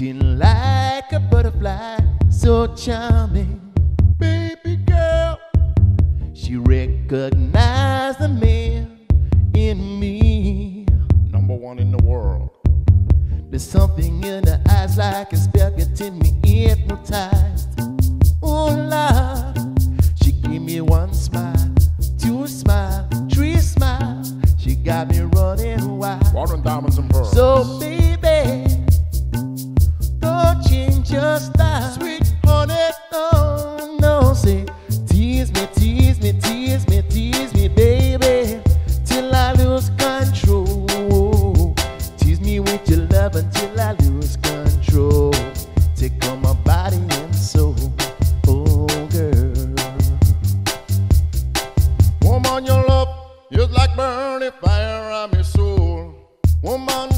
Tin like a butterfly, so charming. Baby girl, she recognized the man in me. Number one in the world. There's something in her eyes like a spell getting me hypnotized. Oh Lord, she gave me one control. Take on my body and soul, oh girl. Woman, your love like burning fire on my soul. Woman,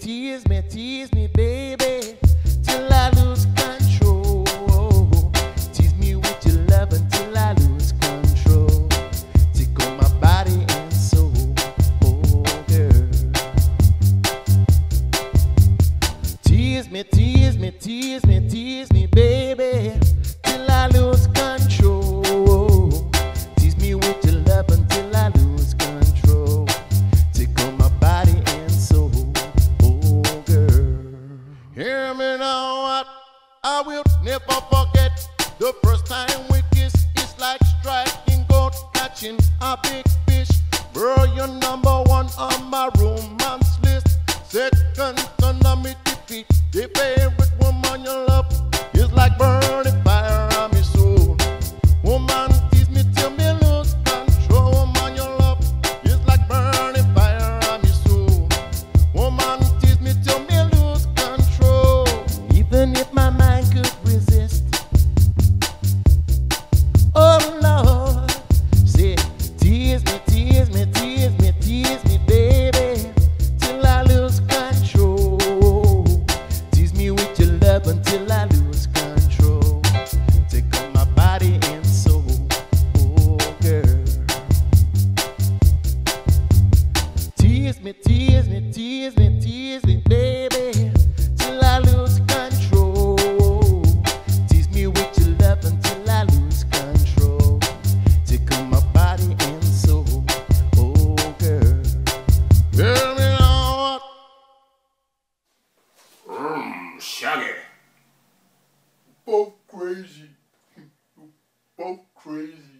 tease me, tease me, baby. Till I lose control. Tease me with your love until I lose control. Tickle my body and soul, oh girl. Tease me, tease me, tease me, tease me, I will never forget. The first time we kiss It's like striking gold, catching a big fish. Bro, you're number one on my romance list. Second to none me defeat. The favorite woman you love is like burning fire on me soul. Woman, give me till me lose control, woman you'll love. Just like burning fire army, soon. Woman tease me till me me, tease me, tease me, tease me, baby, till I lose control. Tease me with your love until I lose control. take Tickle my body and soul, oh girl. Tell me know what? Mmm, shaggy. Both crazy. Both crazy.